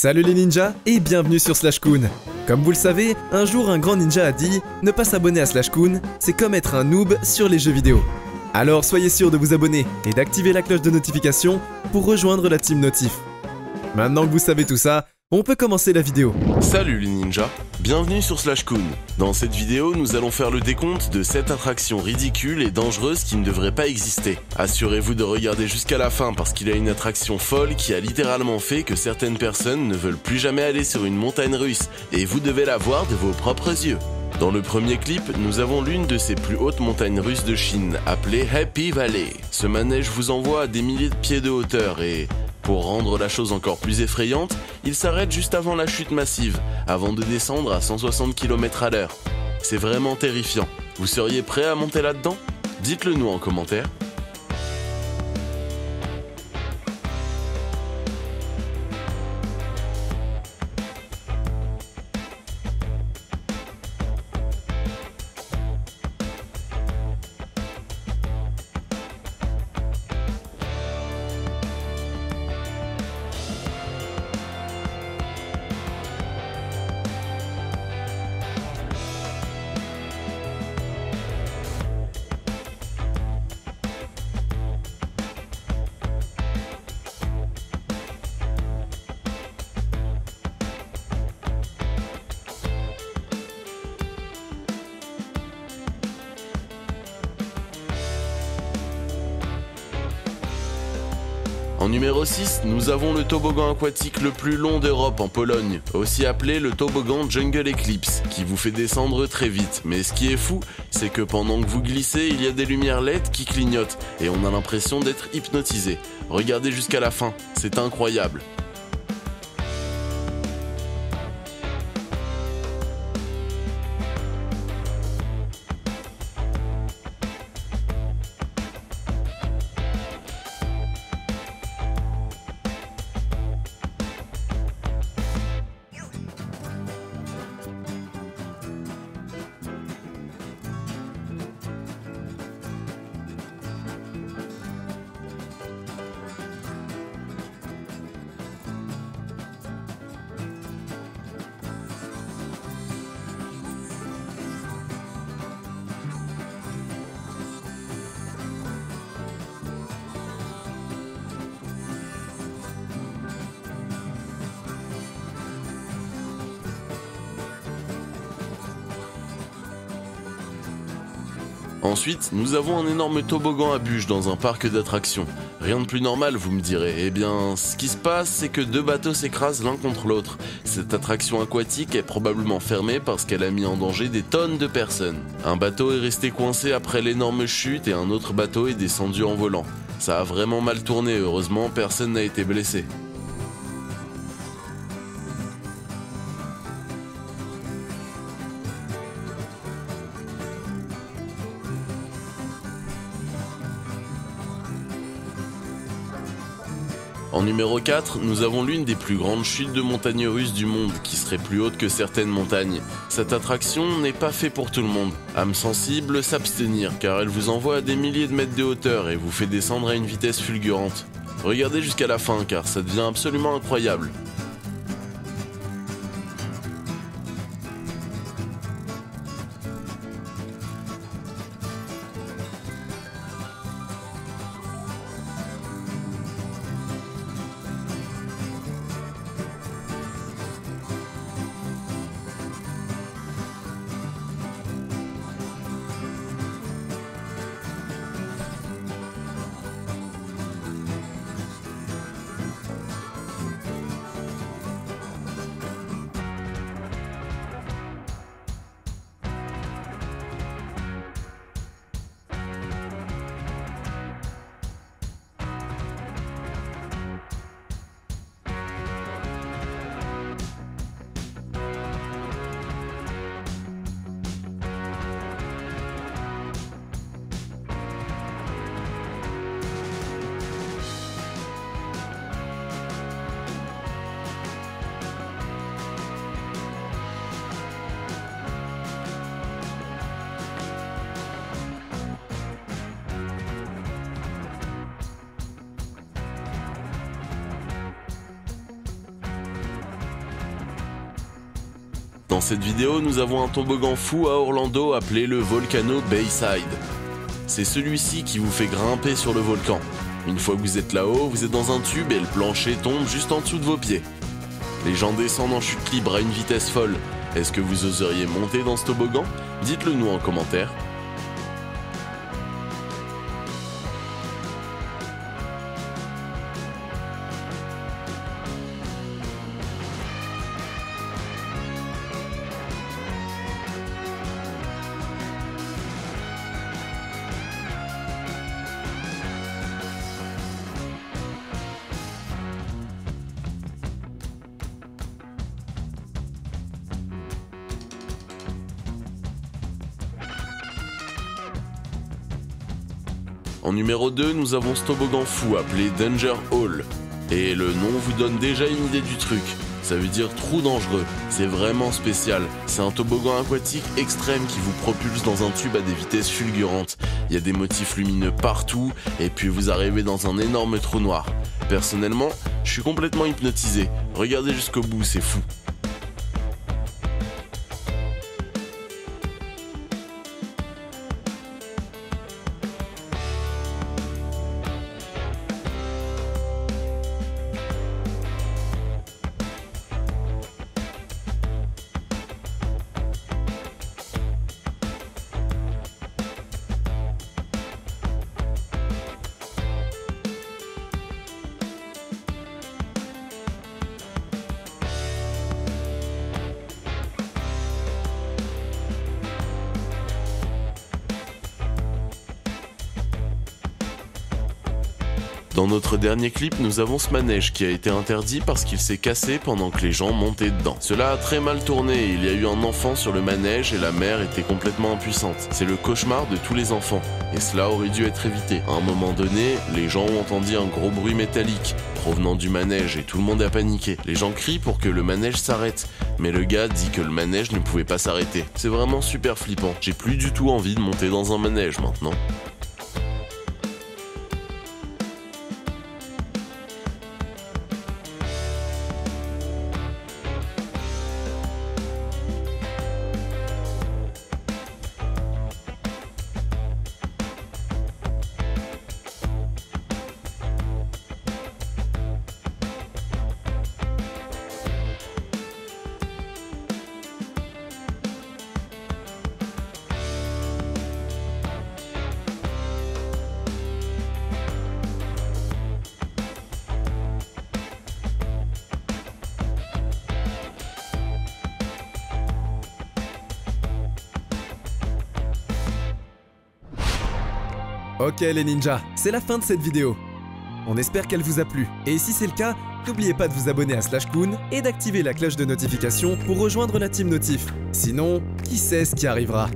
Salut les ninjas et bienvenue sur Slashcoon. Comme vous le savez, un jour un grand ninja a dit ne pas s'abonner à Slashcoon, c'est comme être un noob sur les jeux vidéo. Alors soyez sûr de vous abonner et d'activer la cloche de notification pour rejoindre la team Notif. Maintenant que vous savez tout ça, on peut commencer la vidéo. Salut les ninjas, bienvenue sur Slashcoon. Dans cette vidéo, nous allons faire le décompte de 7 attractions ridicules et dangereuses qui ne devraient pas exister. Assurez-vous de regarder jusqu'à la fin parce qu'il y a une attraction folle qui a littéralement fait que certaines personnes ne veulent plus jamais aller sur une montagne russe et vous devez la voir de vos propres yeux. Dans le premier clip, nous avons l'une de ces plus hautes montagnes russes de Chine, appelée Happy Valley. Ce manège vous envoie à des milliers de pieds de hauteur et, pour rendre la chose encore plus effrayante, il s'arrête juste avant la chute massive, avant de descendre à 160 km à l'heure. C'est vraiment terrifiant. Vous seriez prêt à monter là-dedans? Dites-le nous en commentaire. En numéro 6, nous avons le toboggan aquatique le plus long d'Europe en Pologne, aussi appelé le toboggan Jungle Eclipse, qui vous fait descendre très vite. Mais ce qui est fou, c'est que pendant que vous glissez, il y a des lumières LED qui clignotent et on a l'impression d'être hypnotisé. Regardez jusqu'à la fin, c'est incroyable. Ensuite, nous avons un énorme toboggan à bûche dans un parc d'attractions. Rien de plus normal, vous me direz. Eh bien, ce qui se passe, c'est que deux bateaux s'écrasent l'un contre l'autre. Cette attraction aquatique est probablement fermée parce qu'elle a mis en danger des tonnes de personnes. Un bateau est resté coincé après l'énorme chute et un autre bateau est descendu en volant. Ça a vraiment mal tourné, heureusement personne n'a été blessé. En numéro 4, nous avons l'une des plus grandes chutes de montagnes russes du monde, qui serait plus haute que certaines montagnes. Cette attraction n'est pas faite pour tout le monde. Âme sensible, s'abstenir, car elle vous envoie à des milliers de mètres de hauteur et vous fait descendre à une vitesse fulgurante. Regardez jusqu'à la fin, car ça devient absolument incroyable. Dans cette vidéo, nous avons un toboggan fou à Orlando appelé le Volcano Bayside. C'est celui-ci qui vous fait grimper sur le volcan. Une fois que vous êtes là-haut, vous êtes dans un tube et le plancher tombe juste en dessous de vos pieds. Les gens descendent en chute libre à une vitesse folle. Est-ce que vous oseriez monter dans ce toboggan? Dites-le nous en commentaire. En numéro 2, nous avons ce toboggan fou appelé Danger Hall. Et le nom vous donne déjà une idée du truc. Ça veut dire trou dangereux. C'est vraiment spécial. C'est un toboggan aquatique extrême qui vous propulse dans un tube à des vitesses fulgurantes. Il y a des motifs lumineux partout et puis vous arrivez dans un énorme trou noir. Personnellement, je suis complètement hypnotisé. Regardez jusqu'au bout, c'est fou. Dans notre dernier clip, nous avons ce manège qui a été interdit parce qu'il s'est cassé pendant que les gens montaient dedans. Cela a très mal tourné, il y a eu un enfant sur le manège et la mère était complètement impuissante. C'est le cauchemar de tous les enfants, et cela aurait dû être évité. À un moment donné, les gens ont entendu un gros bruit métallique provenant du manège et tout le monde a paniqué. Les gens crient pour que le manège s'arrête, mais le gars dit que le manège ne pouvait pas s'arrêter. C'est vraiment super flippant. J'ai plus du tout envie de monter dans un manège maintenant. Ok les ninjas, c'est la fin de cette vidéo. On espère qu'elle vous a plu. Et si c'est le cas, n'oubliez pas de vous abonner à Slashcoon et d'activer la cloche de notification pour rejoindre la team Notif. Sinon, qui sait ce qui arrivera?